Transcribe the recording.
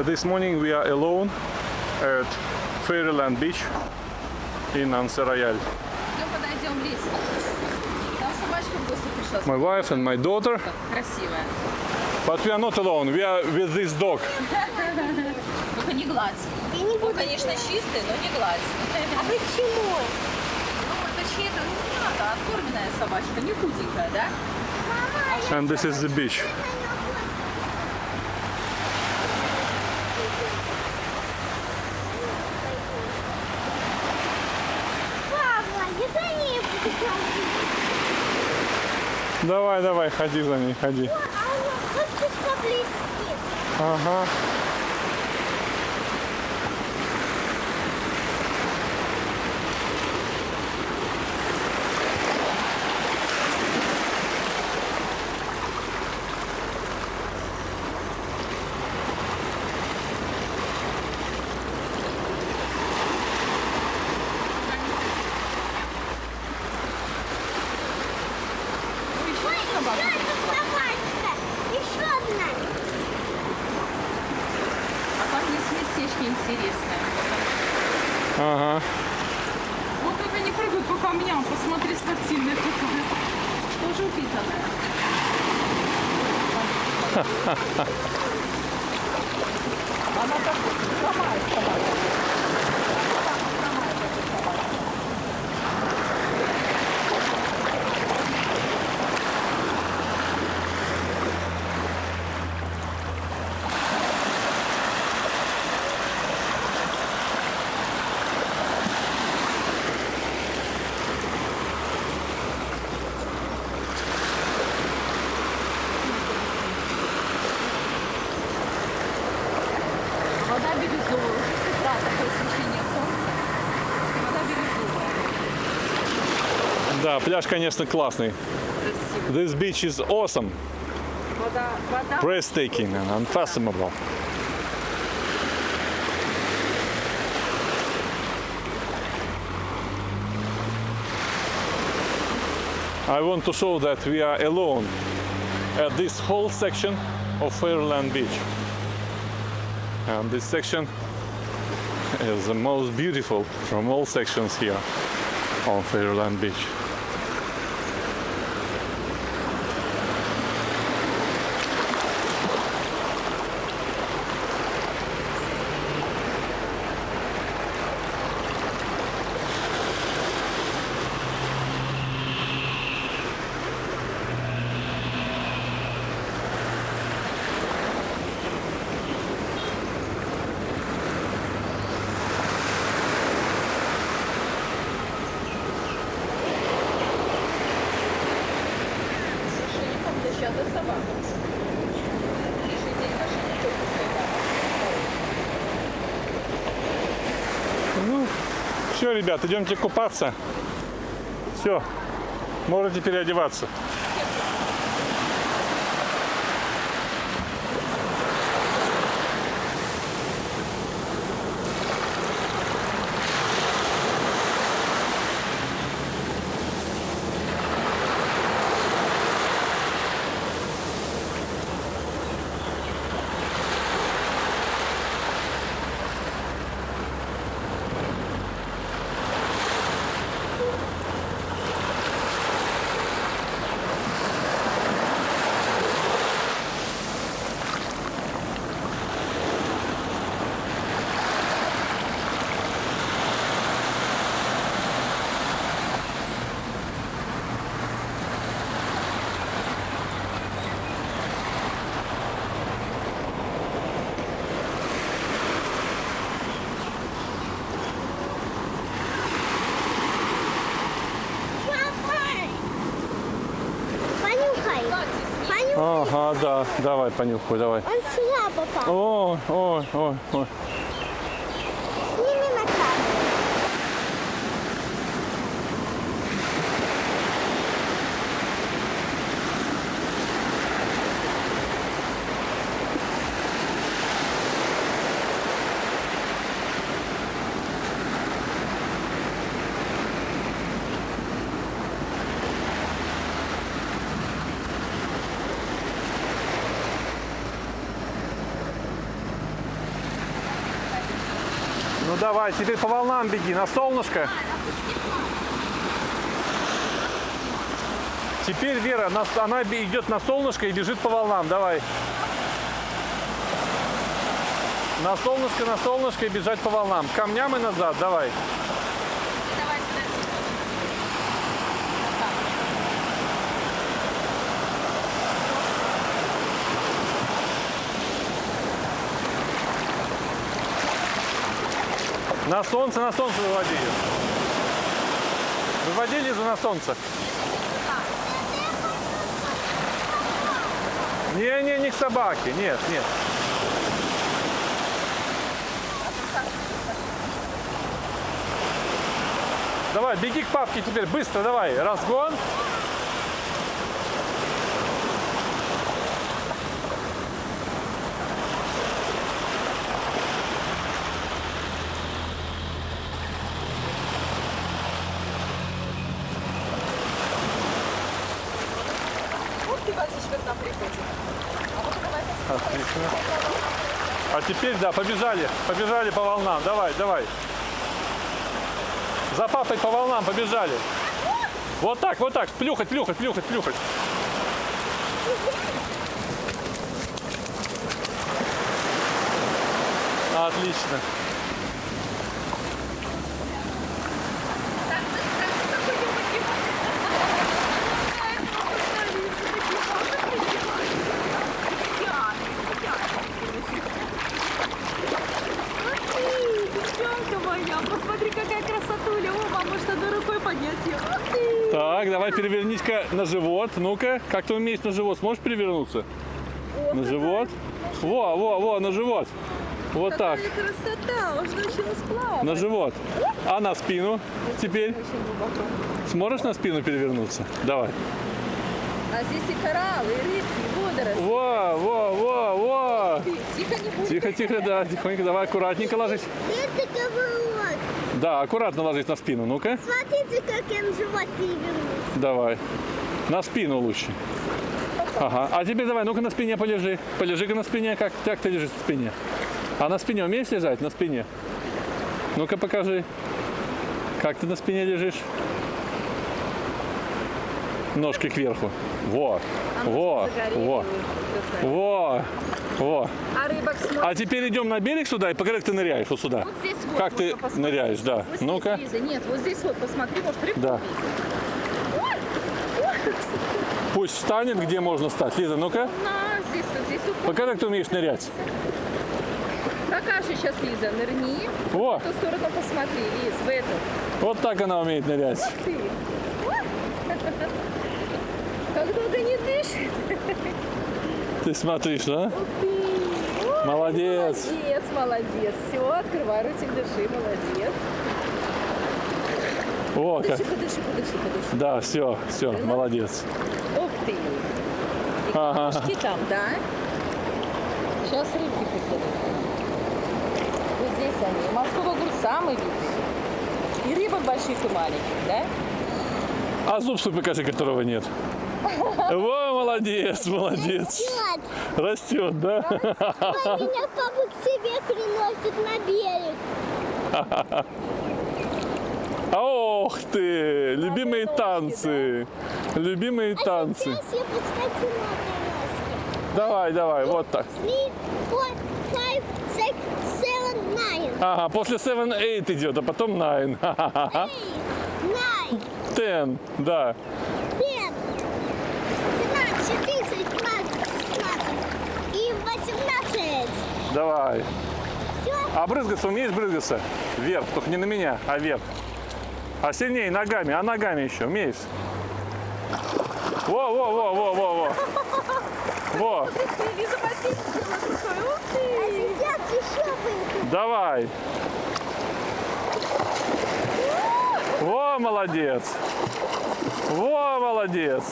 This morning we are alone at Fairyland Beach in Anse Royal. Ну, подойдем близко. Там собачка в гости пришла. My wife and my daughter, Красивая. but we are not alone. We are with this dog. Только не гладь. Я не Он, буду. конечно, чистый, но не гладь. А почему? Ну, это чьи-то, ну, не надо, откормленная собачка, не худенькая, да? And this is the beach. Давай, давай, ходи за ней, ходи. А хочет поблизки. Ага. Ну, еще одна собака. Это собачка. Еще одна. А там есть местечки интересные. Ага. Вот только не прыгают по камням, посмотри, спортивная какая. Тоже упитанная. Да, пляж, конечно, классный. Красиво. This beach is awesome, Вода, вода. breathtaking and unfathomable. I want to show that we are alone at this whole section of Fairland Beach. And this section is the most beautiful from all sections here on Fairland Beach. Все, ребят, идемте купаться. Все, можете переодеваться. Папа. Понюхай. Понюхай. Ага, да, давай, понюхай, давай. Он сюда попал. Ой, ой, ой, ой. Давай, теперь по волнам беги, на солнышко. Теперь Вера, на- она идет на солнышко и бежит по волнам. Давай. На солнышко, на солнышко и бежать по волнам. К камням и назад. Давай На солнце, на солнце выводи ее. Выводи Лизу на солнце. Не, не, не к собаке. Нет, нет. Давай, беги к папке теперь, быстро, давай. Разгон. А Отлично. А теперь, да, побежали. Побежали по волнам. Давай, давай. За папой по волнам побежали. Вот так, вот так. Плюхать, плюхать, плюхать, плюхать. Отлично. Девчонка моя, посмотри, какая красотуля. О, мама, может, одной рукой поднять ее. Ух ты! Так, давай перевернись-ка на живот. Ну-ка, как ты умеешь на живот? Сможешь перевернуться? На живот. Во, во, во, на живот. Вот так. Какая красота, уж научилась плавать. На живот. А на спину теперь? Сможешь на спину перевернуться? Давай. А здесь и кораллы, и рыбки, водоросли. Во, во, во, во. Тихо не. Тихо, тихо, да, тихонько. Давай аккуратненько ложись. Это коворот. Да, аккуратно ложись на спину. Ну-ка. Смотрите, как я на живот перевернулся. Давай. На спину лучше. Ага. А теперь давай, ну-ка на спине полежи. Полежи-ка на спине. Как, как ты лежишь на спине? А на спине умеешь лежать? На спине. Ну-ка покажи. Как ты на спине лежишь? Ножки кверху. Во. Во. Во. Во. Во. А рыбок. А теперь идем на берег сюда и покажи, как ты ныряешь вот сюда. Вот здесь вот. Как ты посмотреть. ныряешь, да. Вот Ну-ка. Нет, вот здесь вот, посмотри, может, рыбку Да. Пусть встанет, где можно стать. Лиза, ну-ка. Здесь, здесь. Покажи, как ты умеешь нырять. Покажи сейчас, Лиза, нырни. Во. В ту сторону посмотри, Лиз, в эту. Вот так она умеет нырять. Ты. Как долго не дышит. Ты смотришь, да? Ой, Молодец. Молодец, молодец. Все, открывай ротик, дыши, молодец. О, как. Дыши, подыши, подыши, подыши. Да, все, все, молодец. Ух ты. И Ага. там, да? Сейчас рыбки приходят. Вот здесь они. Морской огурец самый видный. И рыбок больших и маленьких, да? А зуб свой покажи, которого нет. Во, молодец, молодец. Нет, Растет, да? меня папа к себе приносит на берег. Ох ты, любимые танцы. Любимые танцы. На этой Давай, давай, вот так. Ага, после 7-8 идет, а потом 9. Eight, nine, 10, да. Ten, двенадцать, тридцать, пятнадцать, шестнадцать и восемнадцать. Давай. Все, А брызгаться умеешь брызгаться? Вверх, только не на меня, а вверх. А сильнее ногами, а ногами еще умеешь? Во, во, а давай. Во, молодец. Во, молодец.